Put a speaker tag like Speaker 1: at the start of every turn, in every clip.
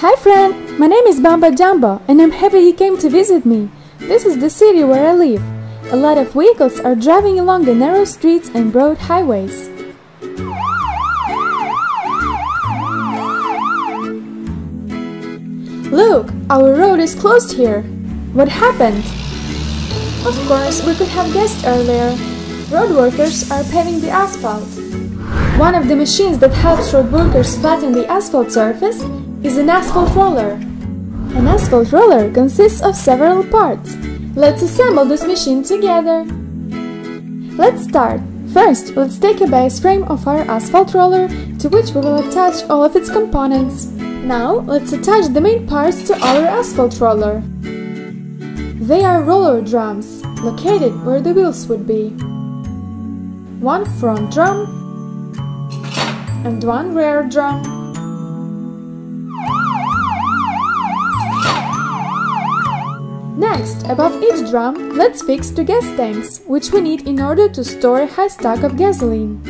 Speaker 1: Hi friend, my name is Bamba Jamba and I'm happy you came to visit me. This is the city where I live. A lot of vehicles are driving along the narrow streets and broad highways. Look, our road is closed here. What happened? Of course, we could have guessed earlier. Road workers are paving the asphalt. One of the machines that helps road workers flatten the asphalt surface is an asphalt roller. An asphalt roller consists of several parts. Let's assemble this machine together. Let's start. First, let's take a base frame of our asphalt roller to which we will attach all of its components. Now, let's attach the main parts to our asphalt roller. They are roller drums, located where the wheels would be. One front drum and one rear drum. Next, above each drum, let's fix two gas tanks, which we need in order to store a high stock of gasoline.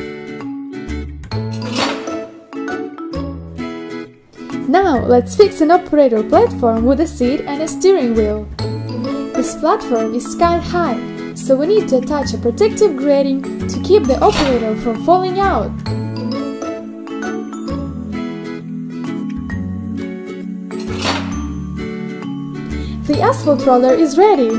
Speaker 1: Now, let's fix an operator platform with a seat and a steering wheel. This platform is sky high, so we need to attach a protective grating to keep the operator from falling out. The asphalt roller is ready.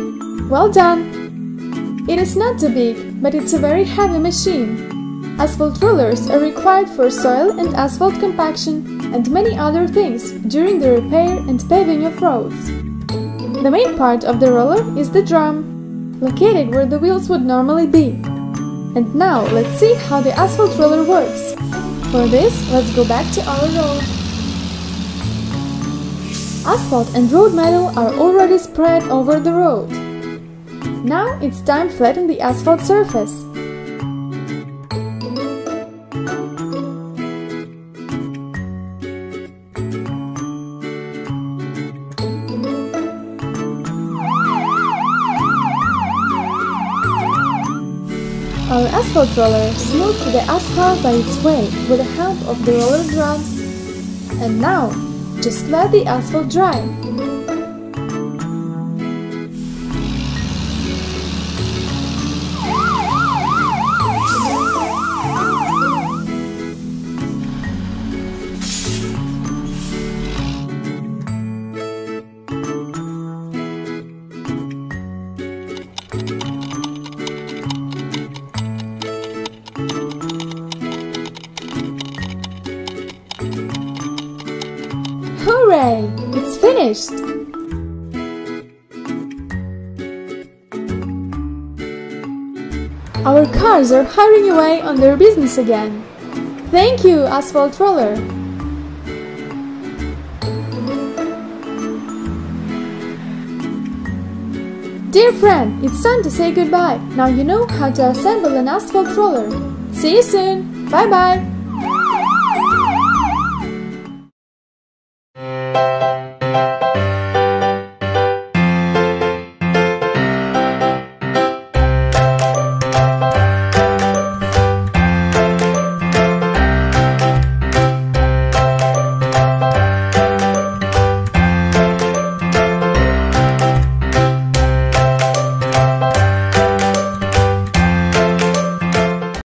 Speaker 1: Well done! It is not too big, but it's a very heavy machine. Asphalt rollers are required for soil and asphalt compaction and many other things during the repair and paving of roads. The main part of the roller is the drum, located where the wheels would normally be. And now let's see how the asphalt roller works. For this, let's go back to our road. Asphalt and road metal are already spread over the road. Now it's time to flatten the asphalt surface. Our asphalt roller smoothed the asphalt by its weight with the help of the roller drums. And now just let the asphalt dry. Hooray! It's finished! Our cars are hurrying away on their business again. Thank you, Asphalt Roller! Dear friend, it's time to say goodbye. Now you know how to assemble an asphalt roller. See you soon. Bye bye.